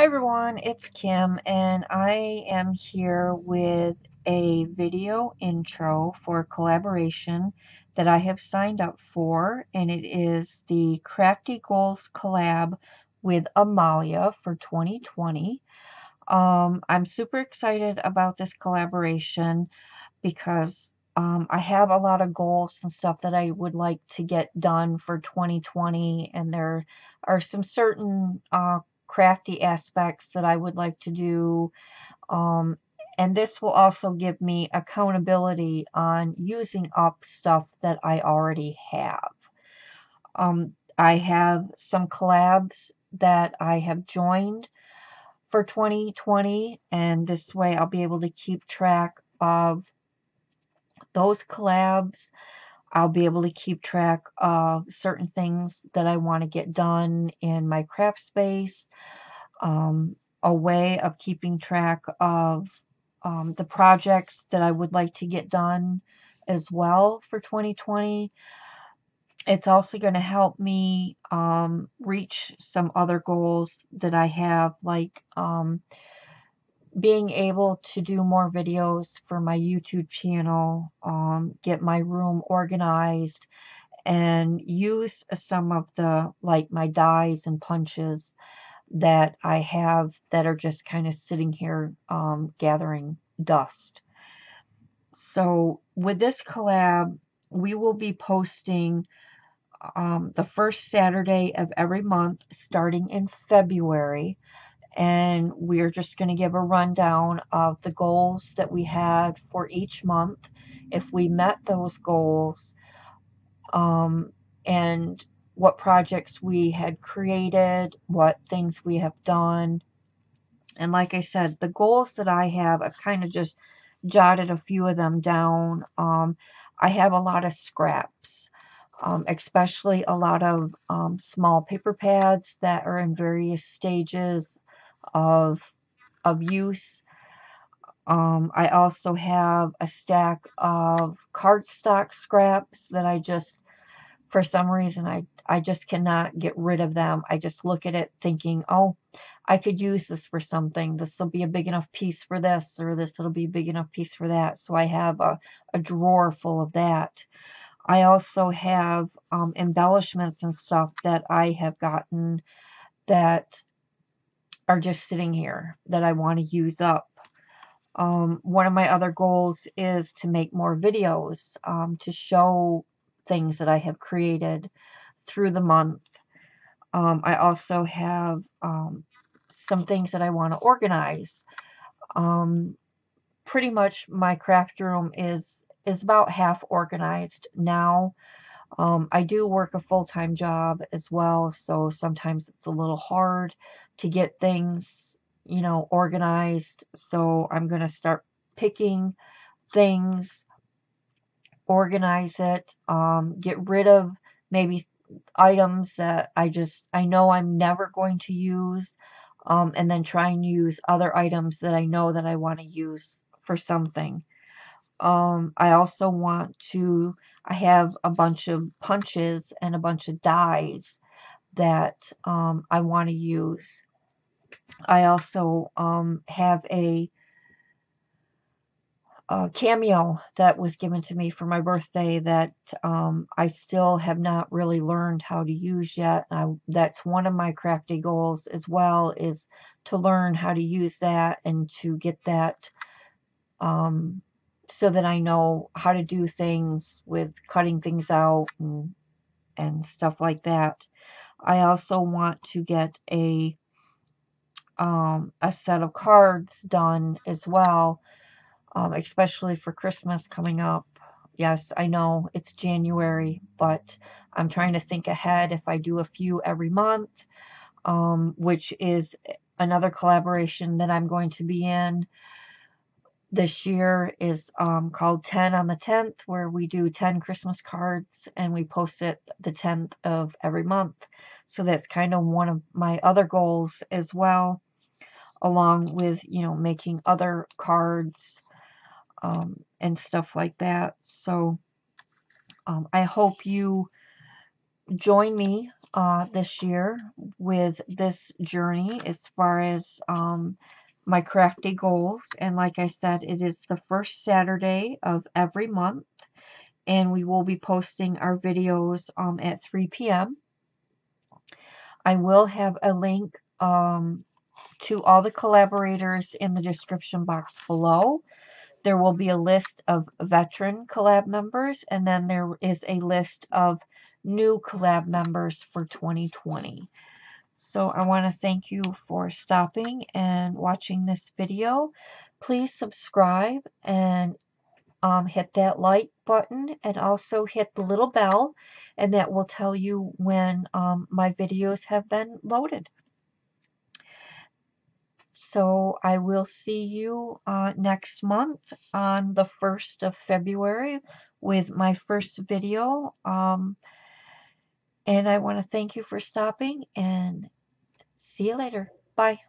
Hi everyone, it's Kim and I am here with a video intro for a collaboration that I have signed up for and it is the Crafty Goals collab with Amalia for 2020. Um, I'm super excited about this collaboration because um, I have a lot of goals and stuff that I would like to get done for 2020 and there are some certain uh, crafty aspects that I would like to do. Um, and this will also give me accountability on using up stuff that I already have. Um, I have some collabs that I have joined for 2020 and this way I'll be able to keep track of those collabs I'll be able to keep track of certain things that I want to get done in my craft space. Um, a way of keeping track of um, the projects that I would like to get done as well for 2020. It's also going to help me um, reach some other goals that I have, like um, being able to do more videos for my YouTube channel, um, get my room organized, and use some of the, like my dies and punches that I have that are just kind of sitting here um, gathering dust. So with this collab, we will be posting um, the first Saturday of every month starting in February and we're just going to give a rundown of the goals that we had for each month, if we met those goals, um, and what projects we had created, what things we have done. And like I said, the goals that I have, I've kind of just jotted a few of them down. Um, I have a lot of scraps. Um, especially a lot of um, small paper pads that are in various stages of of use. Um, I also have a stack of cardstock scraps that I just, for some reason, I, I just cannot get rid of them. I just look at it thinking, oh, I could use this for something. This will be a big enough piece for this, or this will be a big enough piece for that. So I have a, a drawer full of that. I also have um, embellishments and stuff that I have gotten that are just sitting here that I want to use up. Um, one of my other goals is to make more videos um, to show things that I have created through the month. Um, I also have um, some things that I want to organize. Um, pretty much my craft room is is about half organized now. Um, I do work a full-time job as well, so sometimes it's a little hard to get things, you know, organized. So I'm going to start picking things, organize it, um, get rid of maybe items that I just, I know I'm never going to use, um, and then try and use other items that I know that I want to use for something. Um, I also want to I have a bunch of punches and a bunch of dies that um, I want to use. I also um, have a, a, cameo that was given to me for my birthday that um, I still have not really learned how to use yet. I, that's one of my crafty goals as well is to learn how to use that and to get that um, so that I know how to do things with cutting things out and, and stuff like that. I also want to get a um, a set of cards done as well, um, especially for Christmas coming up. Yes, I know it's January, but I'm trying to think ahead if I do a few every month, um, which is another collaboration that I'm going to be in this year is um, called 10 on the 10th, where we do 10 Christmas cards and we post it the 10th of every month. So that's kind of one of my other goals as well, along with, you know, making other cards um, and stuff like that. So um, I hope you join me uh, this year with this journey as far as um, my crafty goals. And like I said, it is the first Saturday of every month. And we will be posting our videos um, at 3 p.m. I will have a link um, to all the collaborators in the description box below. There will be a list of veteran collab members, and then there is a list of new collab members for 2020. So I want to thank you for stopping and watching this video. Please subscribe and um, hit that like button and also hit the little bell and that will tell you when um, my videos have been loaded. So I will see you uh, next month on the 1st of February with my first video. Um, and I want to thank you for stopping and see you later. Bye.